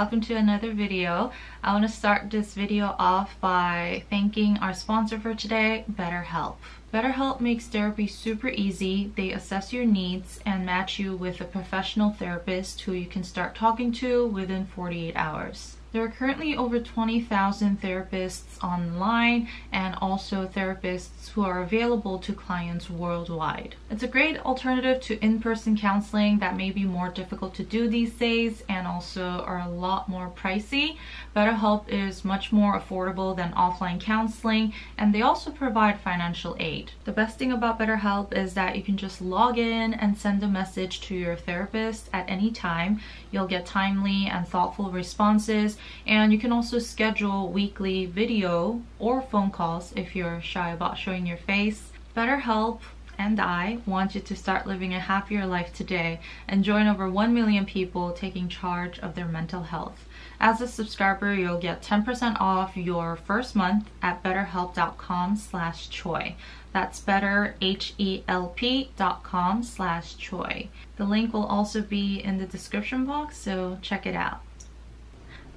welcome to another video. I want to start this video off by thanking our sponsor for today, BetterHelp. BetterHelp makes therapy super easy. They assess your needs and match you with a professional therapist who you can start talking to within 48 hours. There are currently over 20,000 therapists online and also therapists who are available to clients worldwide. It's a great alternative to in-person counseling that may be more difficult to do these days and also are a lot more pricey. BetterHelp is much more affordable than offline counseling and they also provide financial aid. The best thing about BetterHelp is that you can just log in and send a message to your therapist at any time. You'll get timely and thoughtful responses and you can also schedule weekly video or phone calls if you're shy about showing your face. BetterHelp and I want you to start living a happier life today and join over 1 million people taking charge of their mental health. As a subscriber, you'll get 10% off your first month at betterhelp.com slash choi. That's better, H-E-L-P dot com slash choi. The link will also be in the description box, so check it out.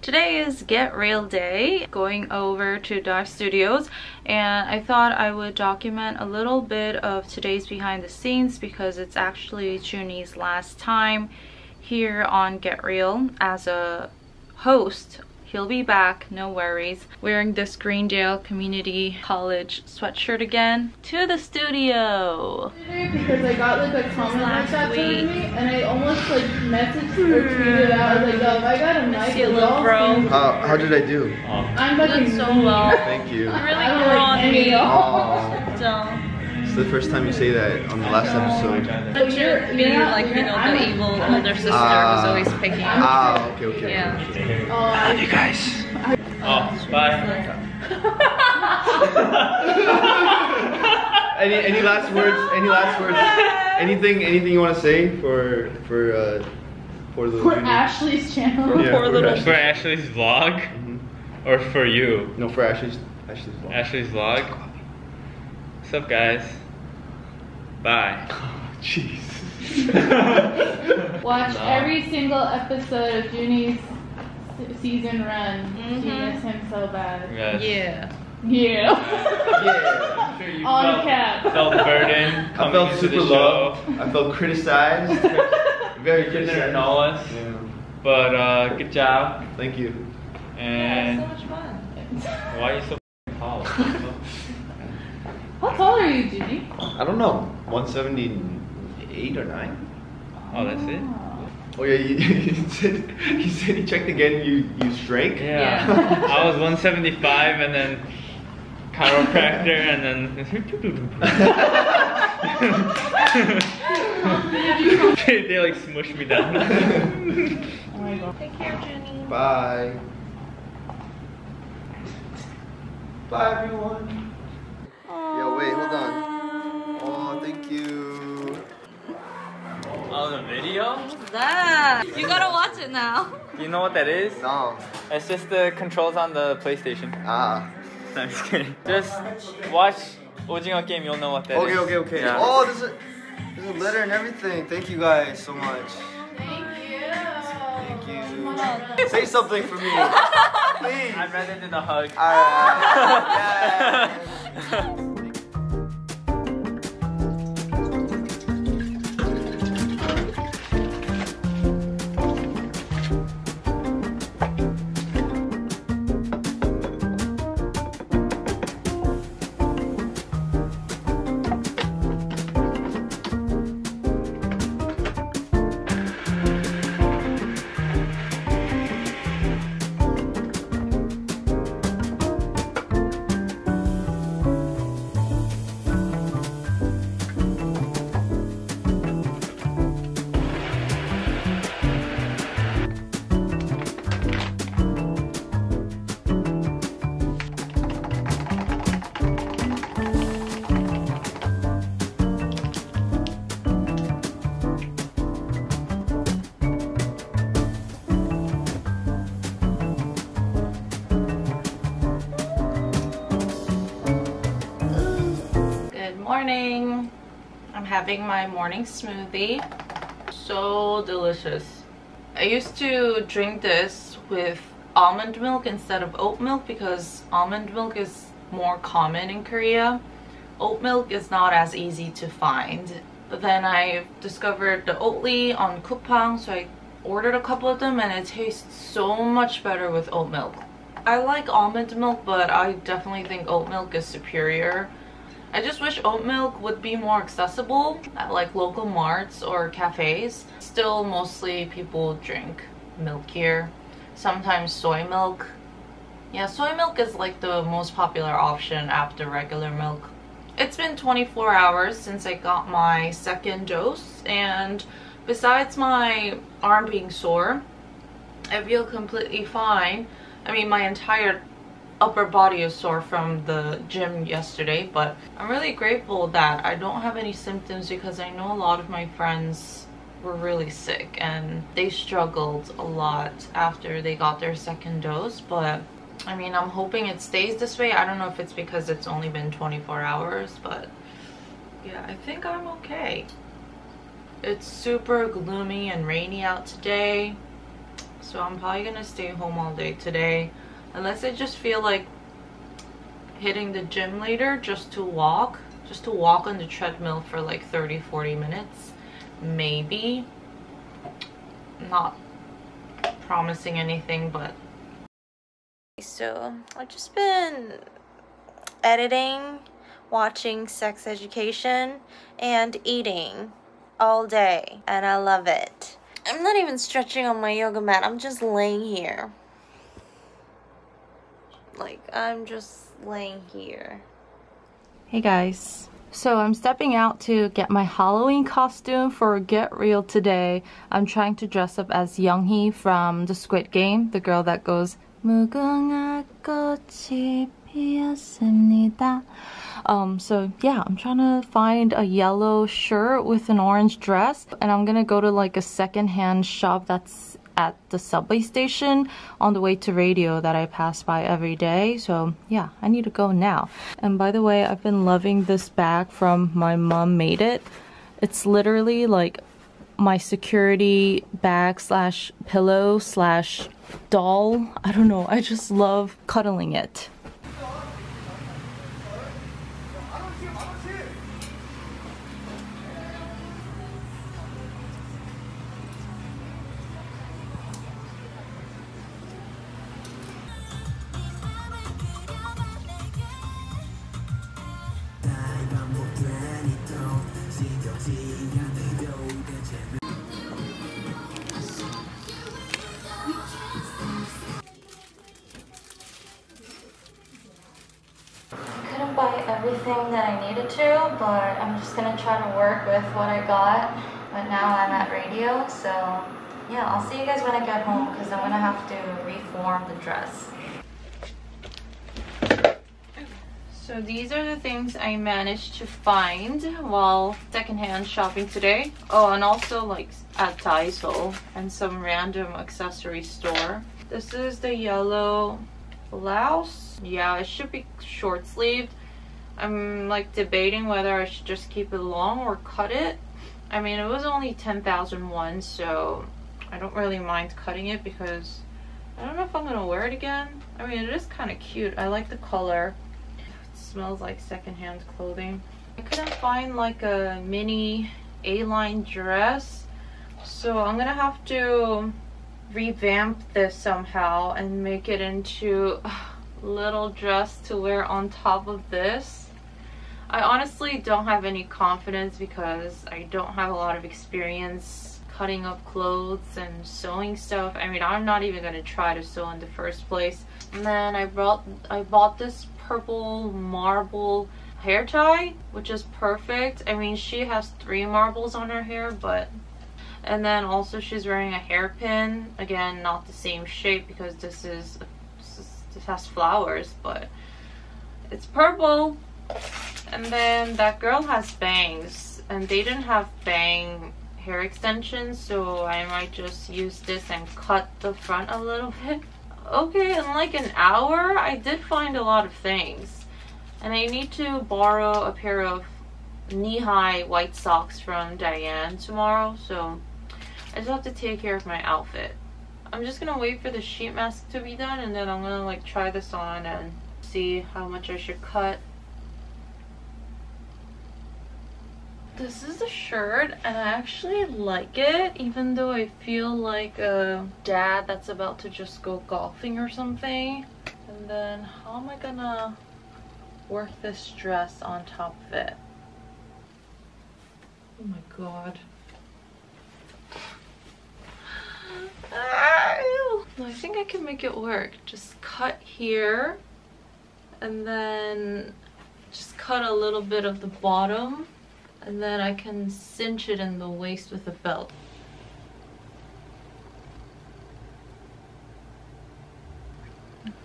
Today is Get Real Day, going over to Dive Studios and I thought I would document a little bit of today's behind the scenes because it's actually Junie's last time here on Get Real as a host He'll be back, no worries. Wearing this Greendale Community College sweatshirt again to the studio. Because I got like a comment like that to me, and I almost like messaged or tweeted out. I was like, yo, I got a mic, you, little bro. How, uh, how did I do? I'm fucking Doing so well. Thank you. You really I grew like on me. of y'all. So, It's the first time you say that on the last episode. but you're, you're you're like, you know, the evil I'm a- older sister Ah. who's always picking on Ah, okay, okay. Yeah. okay. Oh, I Love you guys. Oh, bye. Any any last words? Any last words? Anything anything you want to say for for uh for the for junior? Ashley's channel. Yeah, Poor for little- Ashley. For Ashley's vlog? Mhm. Or for you? No, for Ashley's Ashley's vlog. Ashley's vlog? What's up, guys? Bye. Jeez. Watch No. every single episode of Junie's season run. She Mhm. miss him so bad. Yes. Yeah. Yeah. Yeah. I'm sure you On felt, cap. felt burden I coming felt into super low. I felt criticized. Very You didn't criticized. know us, Yeah. but uh, good job. Thank you. And so much fun. why are you so tall? How tall are you, Junie? I don't know. 178 or 9? oh, that's it? Oh yeah, you, you said you said you checked again. You you shrank. Yeah. Yeah. I was 175 and then chiropractor and then they, they like smushed me down. Oh my god. Take care, Jenny. Bye. Bye everyone. Yo, wait, hold on. Thank you. Oh, the video? That? You gotta watch it now. You know what that is? No. It's just the controls on the PlayStation. Ah. No, I'm just kidding. Just watch Ojingeo game, you'll know what that okay, is. Okay, okay, yeah. Oh, there's a, there's a letter and everything. Thank you guys so much. Thank you. Thank you. Say something for me. Please. I'd rather than a hug. Alright. yeah. Having my morning smoothie. So delicious. I used to drink this with almond milk instead of oat milk because almond milk is more common in Korea. Oat milk is not as easy to find. But then I discovered the Oatly on Coupang, so I ordered a couple of them and it tastes so much better with oat milk. I like almond milk, but I definitely think oat milk is superior. I just wish oat milk would be more accessible at like local marts or cafes. Still, mostly people drink milk here. Sometimes soy milk. Yeah, soy milk is like the most popular option after regular milk. It's been 24 hours since I got my second dose and besides my arm being sore, I feel completely fine. I mean, my entire upper body is sore from the gym yesterday, but I'm really grateful that I don't have any symptoms because I know a lot of my friends were really sick and they struggled a lot after they got their second dose, but I mean, I'm hoping it stays this way. I don't know if it's because it's only been 24 hours, but yeah, I think I'm okay. It's super gloomy and rainy out today. So I'm probably gonna stay home all day today. Unless I just feel like hitting the gym later just to walk. Just to walk on the treadmill for like 30-40 minutes. Maybe. Not promising anything, but... So, I've just been editing, watching Sex Education, and eating all day and I love it. I'm not even stretching on my yoga mat. I'm just laying here. Like, I'm just laying here. Hey guys. So I'm stepping out to get my Halloween costume for Get Real today. I'm trying to dress up as Younghee from the Squid Game, the girl that goes 무궁화 꽃이 피었습니다. Um, so yeah, I'm trying to find a yellow shirt with an orange dress and I'm gonna go to like a secondhand shop that's at the subway station on the way to radio that I pass by every day. So yeah, I need to go now. And by the way, I've been loving this bag from MYMUMMADEIT. It's literally like my security bag slash pillow slash doll. I don't know. I just love cuddling it. Everything that I needed to, but I'm just gonna try to work with what I got. But now I'm at radio, so yeah, I'll see you guys when I get home because I'm gonna have to reform the dress. So these are the things I managed to find while secondhand shopping today. Oh, and also like at Daiso and some random accessory store. This is the yellow blouse. Yeah, it should be short sleeved. I'm like debating whether I should just keep it long or cut it. I mean, it was only 10,000 won, so I don't really mind cutting it because I don't know if I'm gonna wear it again. I mean, it is kind of cute. I like the color It smells like secondhand clothing. I couldn't find like a mini A-line dress. So I'm gonna have to revamp this somehow and make it into a little dress to wear on top of this. I honestly don't have any confidence because I don't have a lot of experience cutting up clothes and sewing stuff. I mean, I'm not even gonna try to sew in the first place. And then I brought I bought this purple marble hair tie, which is perfect. I mean, she has three marbles on her hair, but... And then also she's wearing a hairpin. Again, not the same shape because this is... This has flowers, but... It's purple. And then that girl has bangs. And they didn't have bang hair extensions, so I might just use this and cut the front a little bit okay, in like an hour, I did find a lot of things. And I need to borrow a pair of knee-high white socks from Diane tomorrow, so I just have to take care of my outfit. I'm just gonna wait for the sheet mask to be done and then I'm gonna like try this on and see how much I should cut. This is a shirt and I actually like it even though I feel like a dad that's about to just go golfing or something. And then how am I gonna work this dress on top of it? Oh my god. No, I think I can make it work. Just cut here and then just cut a little bit of the bottom and then I can cinch it in the waist with a belt.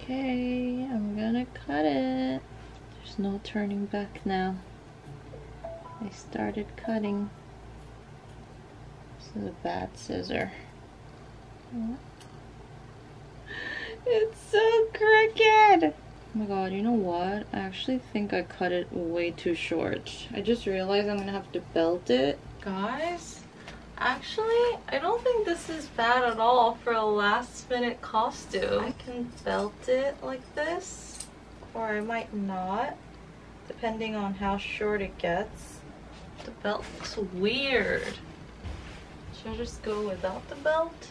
Okay, I'm gonna cut it. There's no turning back now. I started cutting. This is a bad scissor. It's so crooked! Oh my god, you know what? I actually think I cut it way too short. I just realized I'm gonna have to belt it. Guys, actually, I don't think this is bad at all for a last minute costume. I can belt it like this, or I might not, depending on how short it gets. The belt looks weird. Should I just go without the belt?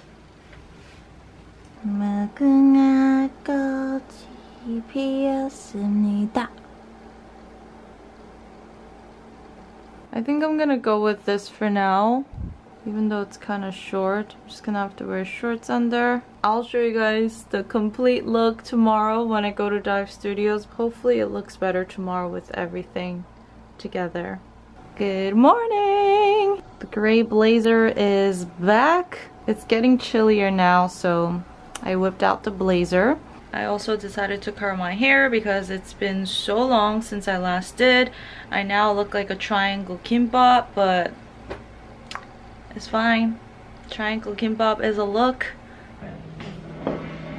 I think I'm gonna go with this for now. Even though it's kind of short. I'm just gonna have to wear shorts under. I'll show you guys the complete look tomorrow when I go to Dive Studios. Hopefully it looks better tomorrow with everything together. Good morning! The gray blazer is back. It's getting chillier now, so I whipped out the blazer. I also decided to curl my hair because it's been so long since I last did. I now look like a triangle kimbap, but it's fine. Triangle kimbap is a look.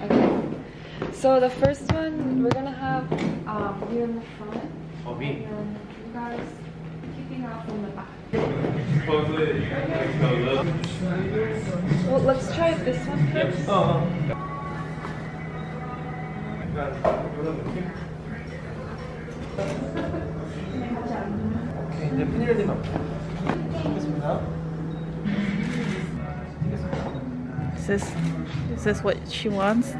Okay. So the first one we're gonna have um, you in the front. Oh, me? And you guys keeping out from the back. Well, let's try this one first. Is this, is this what she wants?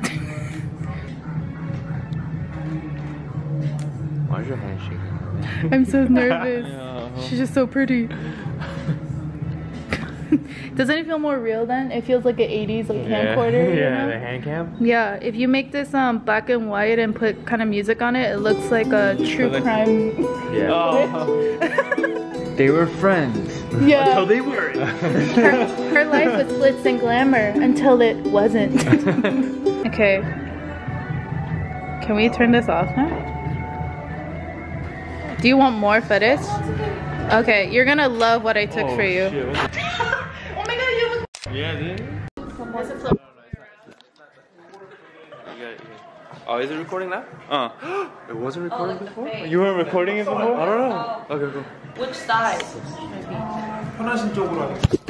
Your? I'm so nervous. She's just so pretty. Doesn't it feel more real then? It feels like an 80s like camcorder. you yeah, know? the hand cam. Yeah, if you make this um black and white and put kind of music on it, it looks like a true Like- crime. Yeah. They were friends. Yeah. So they were. her, her life was glitz and glamour until it wasn't. okay. Can we turn this off now? Do you want more footage? Okay, you're gonna love what I took for you. oh my god, you look. Yeah, dude. Oh, is it recording now? Uh. it wasn't recording like the before? fake. You weren't recording it before? I don't know. Okay, cool. Which side? 편하신 쪽으로 하겠습니다.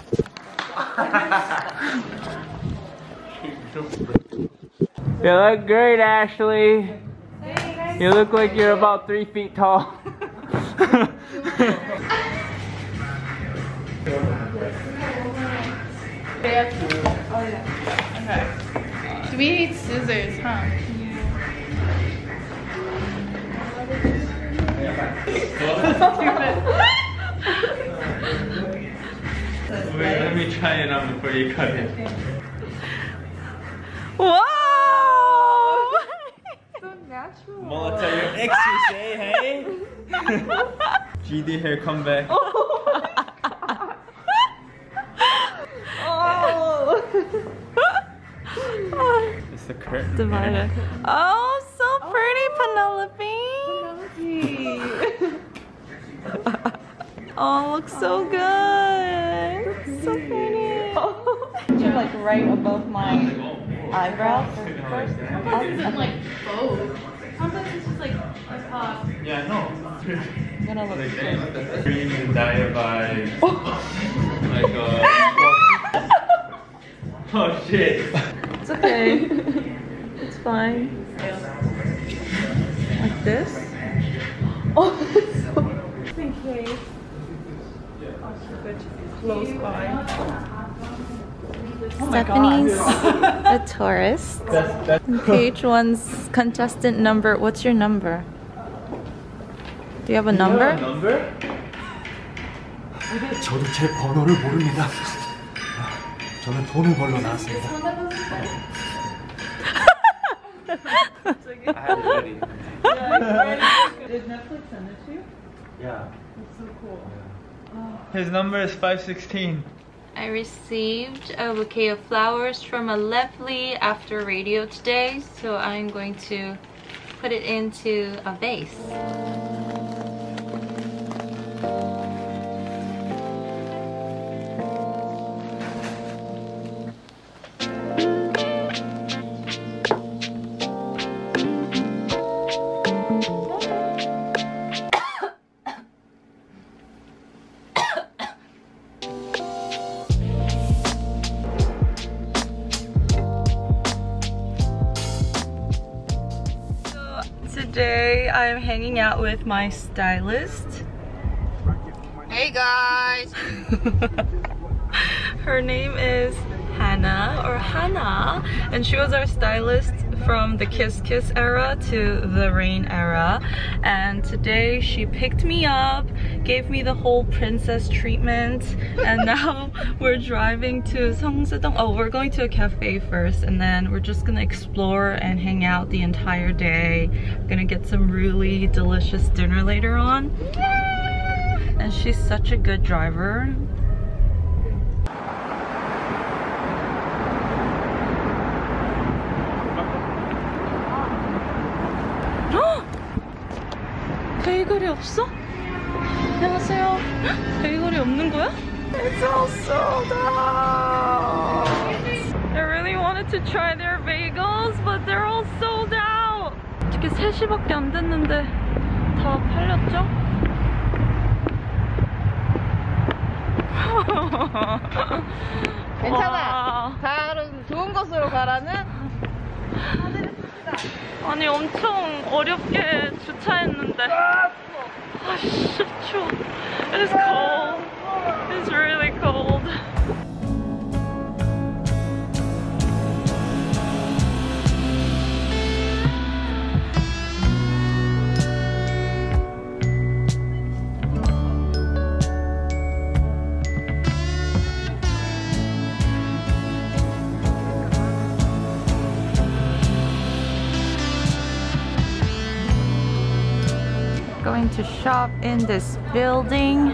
You look great, Ashley. You look like you're about three feet tall. Do we need scissors, huh? Wait, let me try it on before you cut it. Whoa! So natural. Mullah, tell your ex you say, hey? GD hair comeback. oh! It's the curtain. Divided. Oh, so pretty, Penelope. oh, looks so good. Looks so pretty. You're like right above my eyebrows first. like both. Sometimes it's just like a top. Yeah, no. I'm gonna look Like good. Green and dye by like uh Oh shit. It's okay it's fine. Like this. Oh, Just in case. I'll keep it close by. Stephanie's a tourist. That's that's And Page one's contestant number. What's your number? Do you have a number? number? 저도 제 번호를 모릅니다. 저는 돈을 벌러 나왔습니다. I have it ready. Did Netflix send it to you? Yeah. That's so cool. His number is 516. I received a bouquet of flowers from a lovely after radio today, so I'm going to put it into a vase. With my stylist. Hey guys! Her name is Hannah or Hannah and she was our stylist from the Kiss Kiss era to the Rain era and today she picked me up gave me the whole princess treatment and now we're driving to Seongsudong. Oh, we're going to a cafe first and then we're just gonna explore and hang out the entire day. We're gonna get some really delicious dinner later on. Yeah! And she's such a good driver. 베이글이 없어? 안녕하세요. 헉, 베이글이 없는 거야? It's all sold out. I really wanted to try their bagels, but they're all sold out. 어떻게 3시밖에 안 됐는데 다 팔렸죠? 괜찮아. 다른 좋은 곳으로 가라는 아니 엄청 어렵게 주차했는데 gosh, it's cold. It's really cold. Going to shop in this building.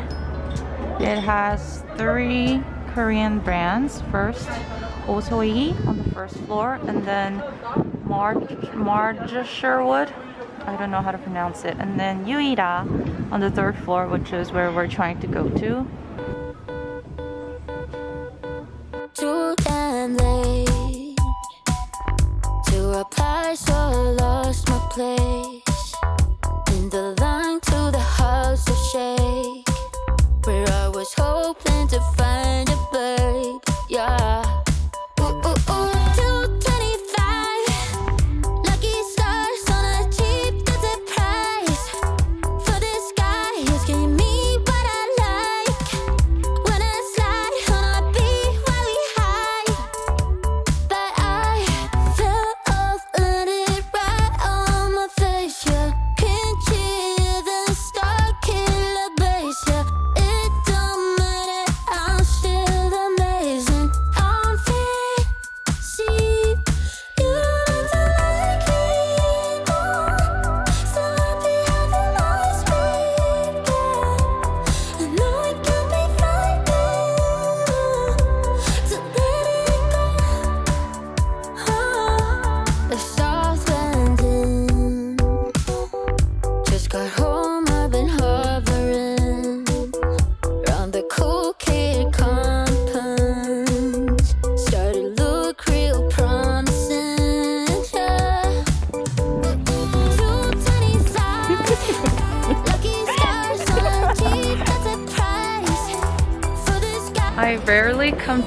It has three Korean brands. First, Osoi on the first floor, and then Marge, Sherwood. I don't know how to pronounce it. And then Yuira on the third floor, which is where we're trying to go to. to I lost my place of shake, where I was hoping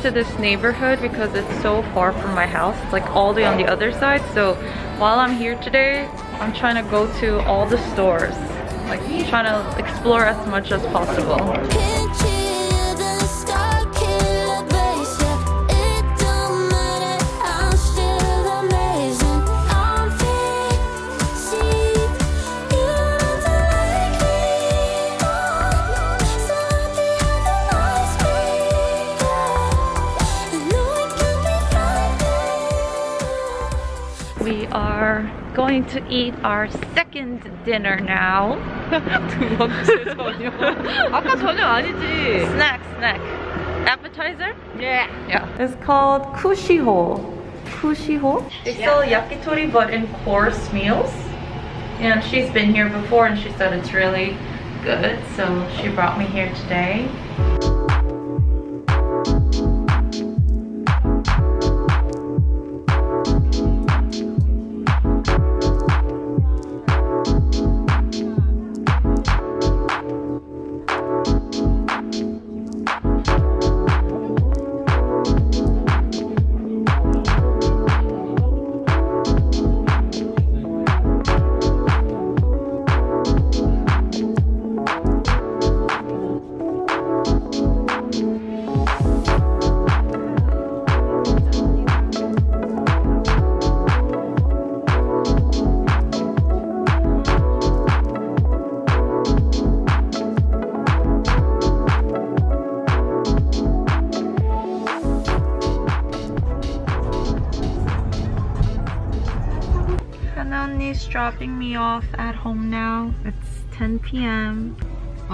to this neighborhood because it's so far from my house. It's like all the on the other side. So while I'm here today, I'm trying to go to all the stores. Like trying to explore as much as possible. going to eat our second dinner now. 두 번째 저녁. 아까 저녁 아니지. snack, snack. Appetizer? Yeah. Yeah. It's called kushiho. Kushiho? They sell yakitori but in course meals. And she's been here before and she said it's really good. So she brought me here today.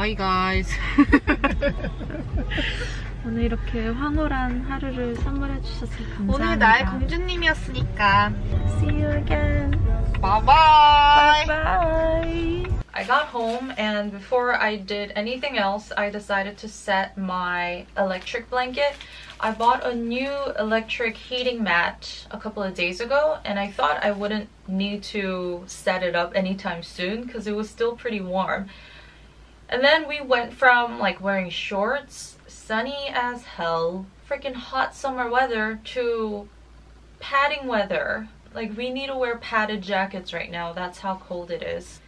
Hi guys. 오늘 이렇게 황홀한 하루를 선물해 주셔서 감사합니다. 오늘 나의 공주님이었으니까. See you again. Bye bye. Bye. I got home and before I did anything else, I decided to set my electric blanket. I bought a new electric heating mat a couple of days ago and I thought I wouldn't need to set it up anytime soon because it was still pretty warm. And then we went from like wearing shorts, sunny as hell, freaking hot summer weather to padding weather. Like we need to wear padded jackets right now. That's how cold it is.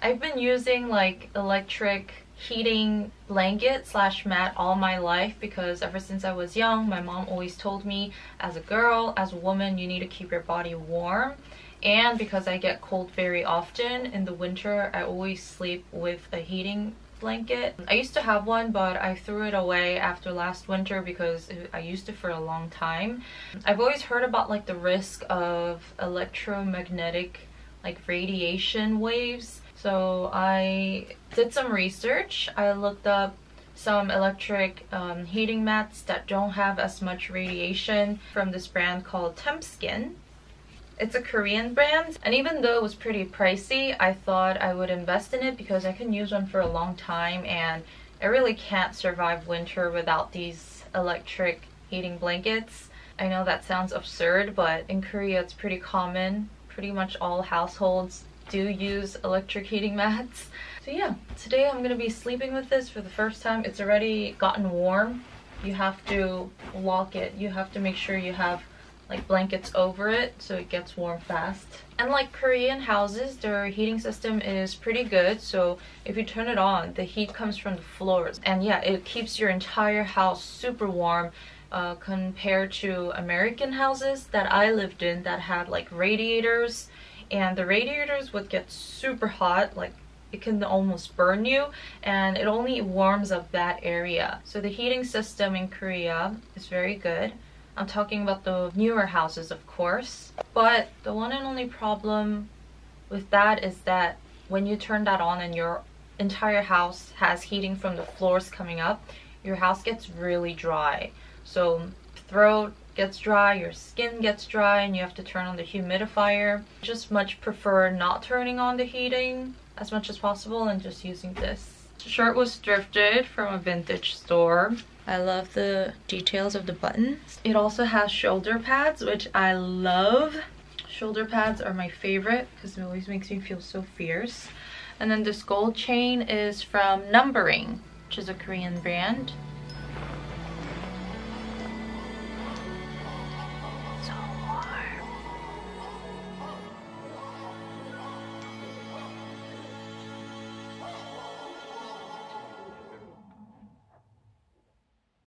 I've been using like electric heating blanket slash mat all my life because ever since I was young, my mom always told me as a girl, as a woman, you need to keep your body warm. And because I get cold very often in the winter, I always sleep with a heating blanket. I used to have one, but I threw it away after last winter because I used it for a long time. I've always heard about like the risk of electromagnetic like radiation waves. So I did some research. I looked up some electric um, heating mats that don't have as much radiation from this brand called Tempskin. It's a Korean brand and even though it was pretty pricey, I thought I would invest in it because I can use one for a long time and I really can't survive winter without these electric heating blankets. I know that sounds absurd, but in Korea it's pretty common. Pretty much all households do use electric heating mats. So yeah, today I'm gonna be sleeping with this for the first time. It's already gotten warm. You have to lock it. You have to make sure you have like blankets over it so it gets warm fast. And like Korean houses, their heating system is pretty good. So if you turn it on, the heat comes from the floors. And yeah, it keeps your entire house super warm uh, compared to American houses that I lived in that had like radiators and the radiators would get super hot like it can almost burn you and it only warms up that area. So the heating system in Korea is very good. I'm talking about the newer houses of course. But the one and only problem with that is that when you turn that on and your entire house has heating from the floors coming up, your house gets really dry. So throat gets dry, your skin gets dry, and you have to turn on the humidifier. Just much prefer not turning on the heating as much as possible and just using this. The shirt was thrifted from a vintage store. I love the details of the buttons. It also has shoulder pads, which I love. Shoulder pads are my favorite because it always makes me feel so fierce. And then this gold chain is from Numbering, which is a Korean brand.